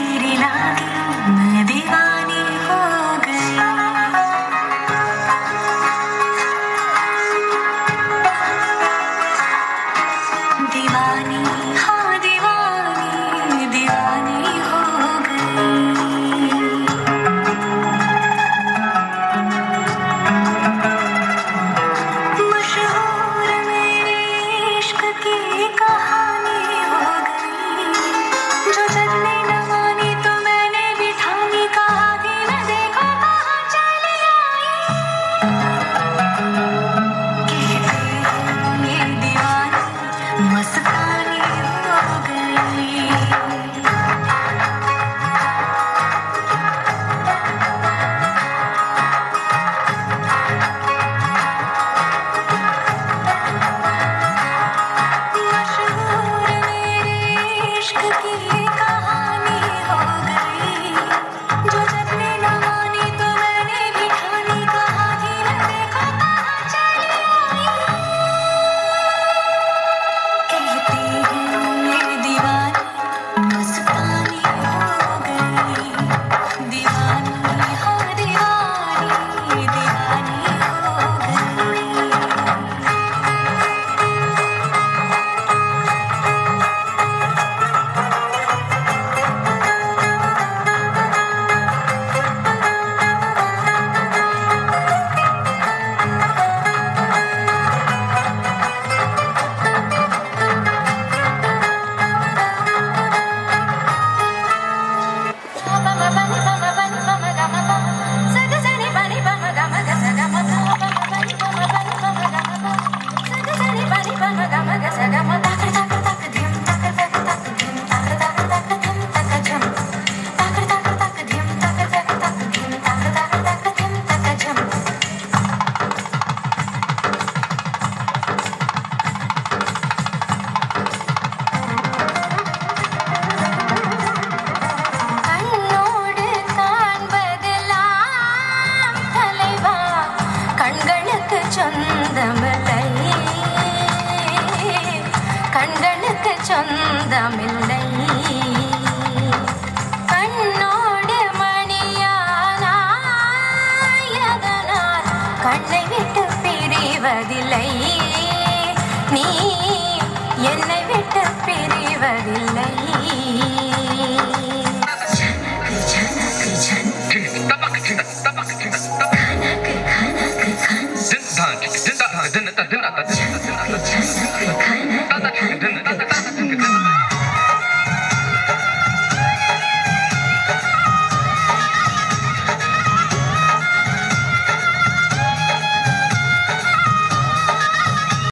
तेरी लागी मैं दीवाना கண்களுக்கு சொந்தமில்லை. கண்ணோடு மணியானாயதனால் கண்ணை விட்டு பிரிவதில்லை. நீ என்னை விட்டு பிரிவதில்லை.